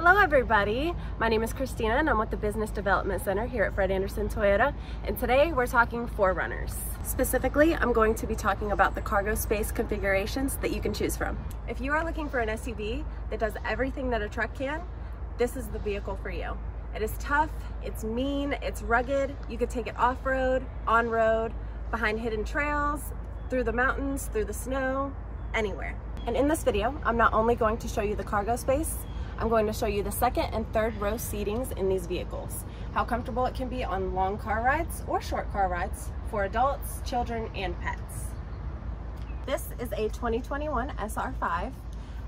Hello everybody, my name is Christina and I'm with the Business Development Center here at Fred Anderson Toyota and today we're talking 4Runners. Specifically, I'm going to be talking about the cargo space configurations that you can choose from. If you are looking for an SUV that does everything that a truck can, this is the vehicle for you. It is tough, it's mean, it's rugged, you could take it off-road, on-road, behind hidden trails, through the mountains, through the snow, anywhere. And in this video, I'm not only going to show you the cargo space, I'm going to show you the second and third row seatings in these vehicles, how comfortable it can be on long car rides or short car rides for adults, children, and pets. This is a 2021 SR5.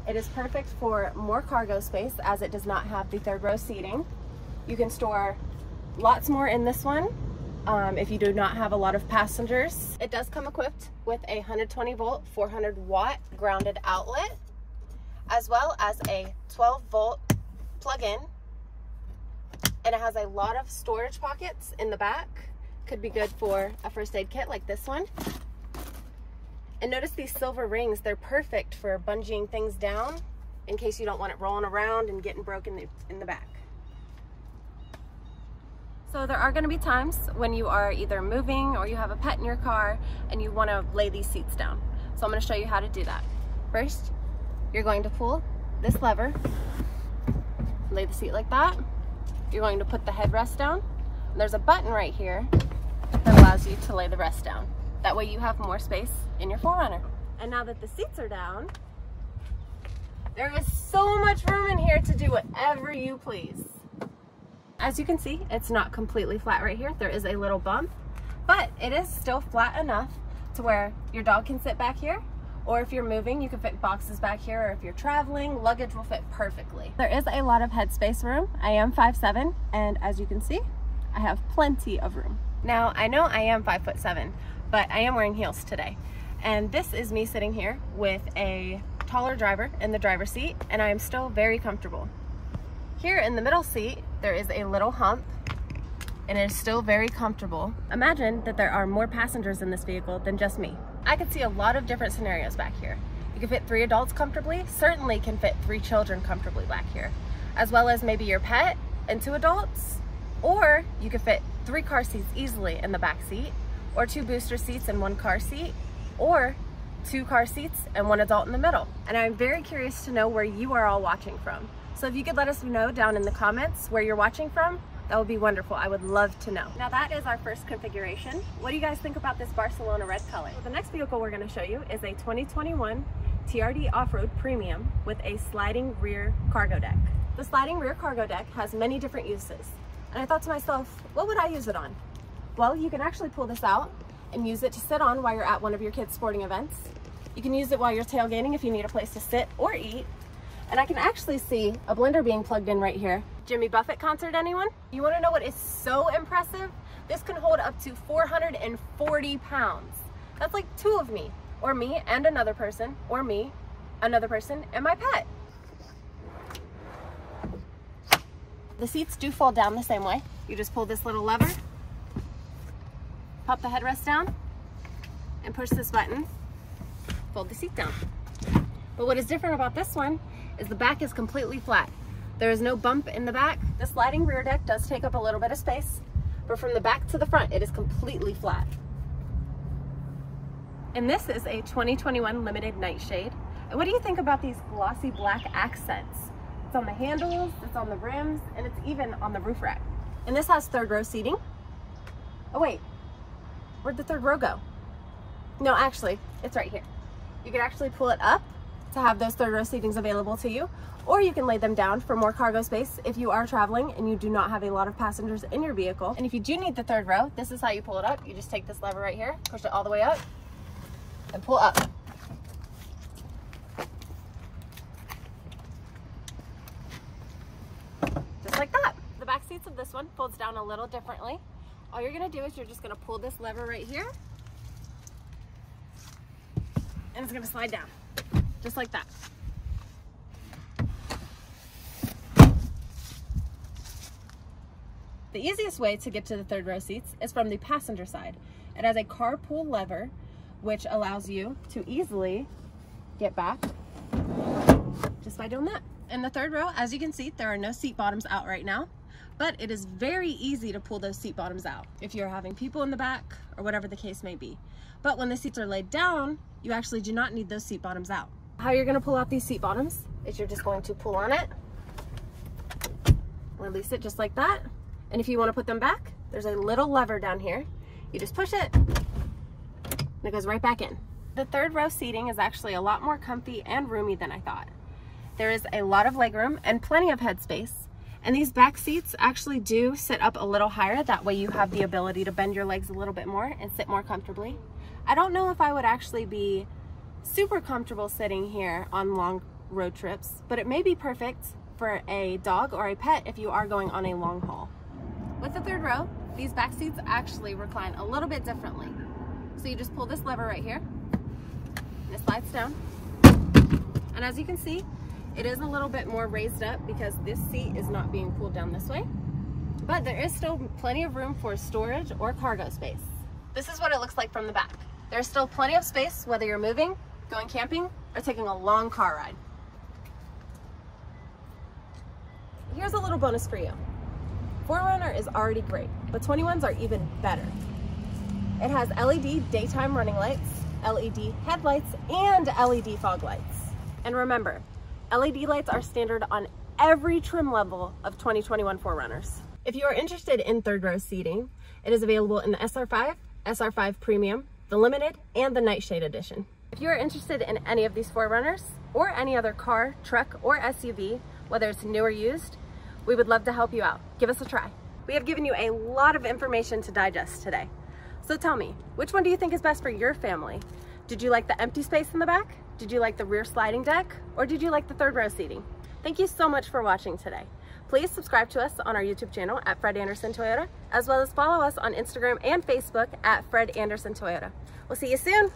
It is perfect for more cargo space as it does not have the third row seating. You can store lots more in this one um, if you do not have a lot of passengers. It does come equipped with a 120 volt, 400 watt grounded outlet as well as a 12 volt plug-in. And it has a lot of storage pockets in the back. Could be good for a first aid kit like this one. And notice these silver rings. They're perfect for bungeeing things down in case you don't want it rolling around and getting broken in the back. So there are going to be times when you are either moving or you have a pet in your car and you want to lay these seats down. So I'm going to show you how to do that. First you're going to pull this lever, lay the seat like that. You're going to put the headrest down. There's a button right here that allows you to lay the rest down. That way you have more space in your 4Runner. And now that the seats are down, there is so much room in here to do whatever you please. As you can see, it's not completely flat right here. There is a little bump, but it is still flat enough to where your dog can sit back here or if you're moving, you can fit boxes back here, or if you're traveling, luggage will fit perfectly. There is a lot of headspace room. I am 5'7", and as you can see, I have plenty of room. Now, I know I am 5 foot 7, but I am wearing heels today. And this is me sitting here with a taller driver in the driver's seat, and I am still very comfortable. Here in the middle seat, there is a little hump and it is still very comfortable. Imagine that there are more passengers in this vehicle than just me. I could see a lot of different scenarios back here. You can fit three adults comfortably, certainly can fit three children comfortably back here, as well as maybe your pet and two adults, or you could fit three car seats easily in the back seat, or two booster seats and one car seat, or two car seats and one adult in the middle. And I'm very curious to know where you are all watching from. So if you could let us know down in the comments where you're watching from, that would be wonderful. I would love to know. Now that is our first configuration. What do you guys think about this Barcelona red color? the next vehicle we're gonna show you is a 2021 TRD Off-Road Premium with a sliding rear cargo deck. The sliding rear cargo deck has many different uses. And I thought to myself, what would I use it on? Well, you can actually pull this out and use it to sit on while you're at one of your kids' sporting events. You can use it while you're tailgating if you need a place to sit or eat. And I can actually see a blender being plugged in right here. Jimmy Buffett concert, anyone? You wanna know what is so impressive? This can hold up to 440 pounds. That's like two of me, or me and another person, or me, another person, and my pet. The seats do fold down the same way. You just pull this little lever, pop the headrest down, and push this button, fold the seat down. But what is different about this one is the back is completely flat. There is no bump in the back. The sliding rear deck does take up a little bit of space, but from the back to the front, it is completely flat. And this is a 2021 limited nightshade. And what do you think about these glossy black accents? It's on the handles, it's on the rims, and it's even on the roof rack. And this has third row seating. Oh wait, where'd the third row go? No, actually, it's right here. You can actually pull it up to have those third row seatings available to you, or you can lay them down for more cargo space if you are traveling and you do not have a lot of passengers in your vehicle. And if you do need the third row, this is how you pull it up. You just take this lever right here, push it all the way up, and pull up. Just like that. The back seats of this one folds down a little differently. All you're gonna do is you're just gonna pull this lever right here, and it's gonna slide down just like that. The easiest way to get to the third row seats is from the passenger side. It has a carpool lever, which allows you to easily get back just by doing that. In the third row, as you can see, there are no seat bottoms out right now, but it is very easy to pull those seat bottoms out if you're having people in the back or whatever the case may be. But when the seats are laid down, you actually do not need those seat bottoms out. How you're gonna pull out these seat bottoms is you're just going to pull on it, release it just like that. And if you wanna put them back, there's a little lever down here. You just push it, and it goes right back in. The third row seating is actually a lot more comfy and roomy than I thought. There is a lot of legroom and plenty of headspace. And these back seats actually do sit up a little higher. That way you have the ability to bend your legs a little bit more and sit more comfortably. I don't know if I would actually be super comfortable sitting here on long road trips, but it may be perfect for a dog or a pet if you are going on a long haul. With the third row, these back seats actually recline a little bit differently. So you just pull this lever right here, and it slides down. And as you can see, it is a little bit more raised up because this seat is not being pulled down this way. But there is still plenty of room for storage or cargo space. This is what it looks like from the back. There's still plenty of space whether you're moving, going camping, or taking a long car ride. Here's a little bonus for you. 4Runner is already great, but 21s are even better. It has LED daytime running lights, LED headlights, and LED fog lights. And remember, LED lights are standard on every trim level of 2021 4Runners. If you are interested in third row seating, it is available in the SR5, SR5 Premium, the Limited, and the Nightshade Edition. If you are interested in any of these 4Runners, or any other car, truck, or SUV, whether it's new or used, we would love to help you out. Give us a try. We have given you a lot of information to digest today. So tell me, which one do you think is best for your family? Did you like the empty space in the back? Did you like the rear sliding deck? Or did you like the third row seating? Thank you so much for watching today. Please subscribe to us on our YouTube channel at Fred Anderson Toyota, as well as follow us on Instagram and Facebook at Fred Anderson Toyota. We'll see you soon.